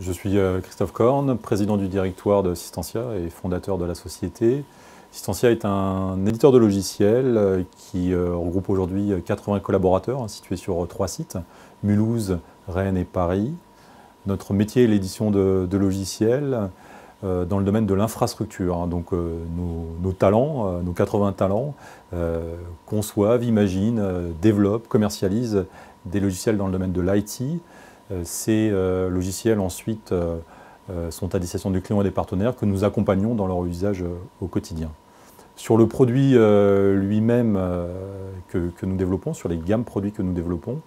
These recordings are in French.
Je suis euh, Christophe Korn, président du directoire de Systentia et fondateur de la société. Systentia est un éditeur de logiciels euh, qui euh, regroupe aujourd'hui 80 collaborateurs hein, situés sur trois sites, Mulhouse, Rennes et Paris. Notre métier est l'édition de, logiciels dans le domaine de l'infrastructure. Hein. donc nos, talents, nos 80 talents, conçoivent, imaginent, développent, commercialisent des logiciels dans le domaine de l'IT, ces euh, logiciels ensuite euh, sont à destination des clients et des partenaires que nous accompagnons dans leur usage au quotidien. Sur le produit lui-même que, nous développons, sur les gammes produits que nous développons,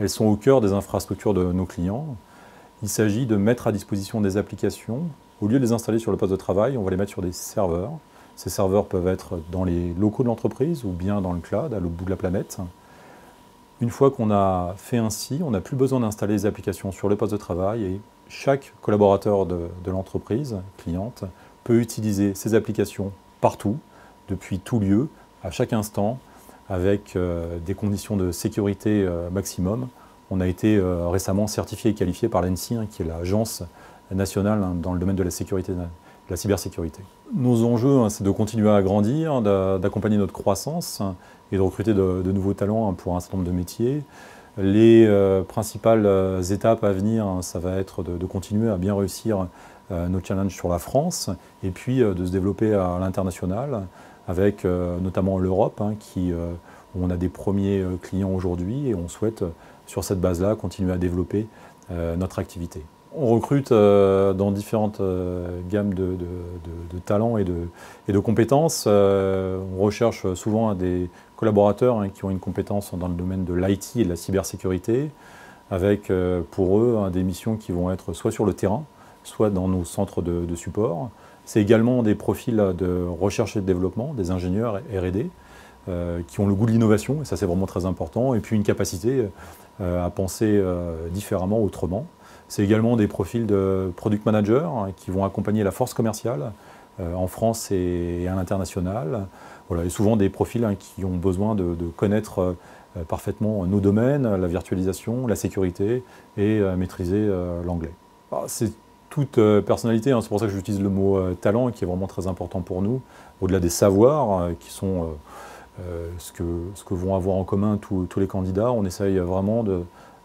elles sont au cœur des infrastructures de nos clients. Il s'agit de mettre à disposition des applications. Au lieu de les installer sur le poste de travail, on va les mettre sur des serveurs. Ces serveurs peuvent être dans les locaux de l'entreprise ou bien dans le cloud, à l'autre bout de la planète. Une fois qu'on a fait ainsi, on n'a plus besoin d'installer les applications sur le poste de travail et chaque collaborateur de, l'entreprise, cliente, peut utiliser ces applications partout, depuis tout lieu, à chaque instant, avec euh, des conditions de sécurité euh, maximum. On a été euh, récemment certifié et qualifié par l'ANSI, hein, qui est l'agence nationale hein, dans le domaine de la sécurité la cybersécurité. Nos enjeux, hein, c'est de continuer à grandir, d'accompagner notre croissance et de recruter de, nouveaux talents hein, pour un certain nombre de métiers. Les euh, principales euh, étapes à venir, hein, ça va être de, continuer à bien réussir euh, nos challenges sur la France et puis de se développer à l'international avec notamment l'Europe, qui où on a des premiers clients aujourd'hui et on souhaite sur cette base-là continuer à développer notre activité. On recrute euh, dans différentes euh, gammes de, talents et de, compétences. Euh, on recherche souvent des collaborateurs hein, qui ont une compétence dans le domaine de l'IT et de la cybersécurité, avec pour eux des missions qui vont être soit sur le terrain, soit dans nos centres de, support. C'est également des profils de recherche et de développement, des ingénieurs RD, qui ont le goût de l'innovation, et ça c'est vraiment très important, et puis une capacité à penser différemment, autrement. C'est également des profils de product manager hein, qui vont accompagner la force commerciale euh, en France et, à l'international. Voilà, et souvent des profils hein, qui ont besoin de, connaître euh, parfaitement nos domaines, la virtualisation, la sécurité et euh, maîtriser l'anglais. Ah, c'est toute personnalité, hein, c'est pour ça que j'utilise le mot talent qui est vraiment très important pour nous, au-delà des savoirs qui sont ce, que, ce, que, vont avoir en commun tous les candidats. On essaye vraiment de,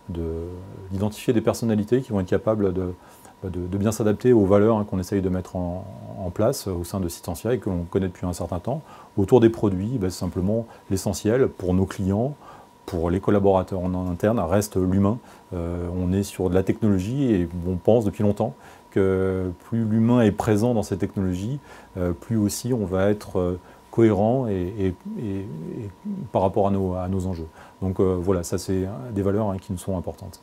d'identifier des personnalités qui vont être capables de, bien s'adapter aux valeurs hein, qu'on essaye de mettre en, place au sein de Citentia et que l'on connaît depuis un certain temps. Autour des produits, ben, c'est simplement l'essentiel pour nos clients, pour les collaborateurs en interne, reste l'humain. Euh, on est sur de la technologie et on pense depuis longtemps que plus l'humain est présent dans ces technologies, euh, plus aussi on va être euh, cohérent et, par rapport à nos, enjeux. Donc voilà, ça c'est des valeurs hein, qui nous sont importantes.